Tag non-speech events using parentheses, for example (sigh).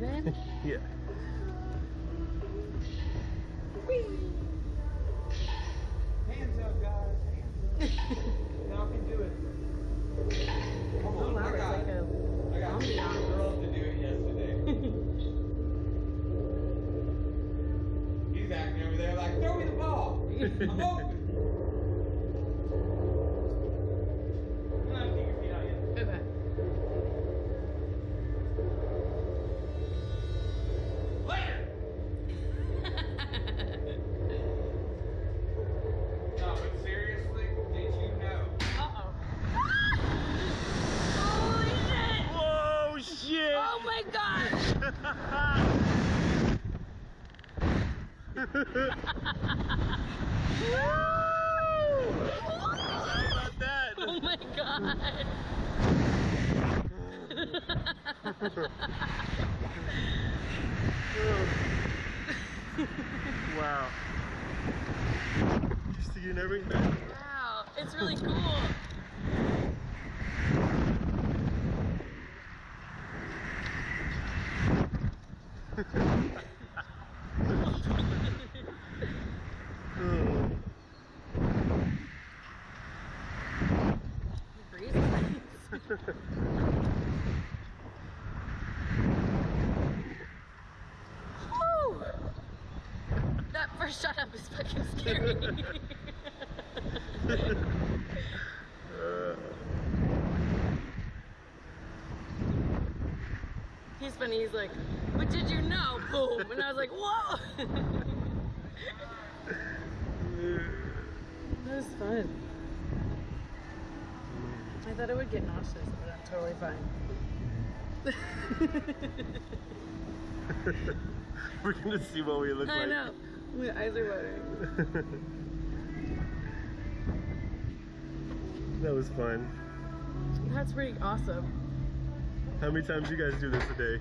David? (laughs) Yeah. Hands up, guys. Hands up. Y'all can do it. Come Oh on, wow, I got like a I got two girls to do it yesterday. (laughs) He's acting over there like, throw me the ball. (laughs) I'm open. Come on, kick your feet out yet. Okay. Later. No, but seriously, did you know? Uh-oh. Holy shit! Whoa, shit! Oh my god! How about that? (laughs) Oh my god! wow. Just seeing everything. Wow, it's really cool. That first shot up is fucking scary. (laughs) He's funny, he's like, but did you know? Boom. And I was like, whoa! (laughs) that was fun. I thought I would get nauseous, but I'm totally fine. (laughs) We're gonna see what we look I like. know. My eyes are watering. (laughs) that was fun. That's pretty awesome. How many times you guys do this a day?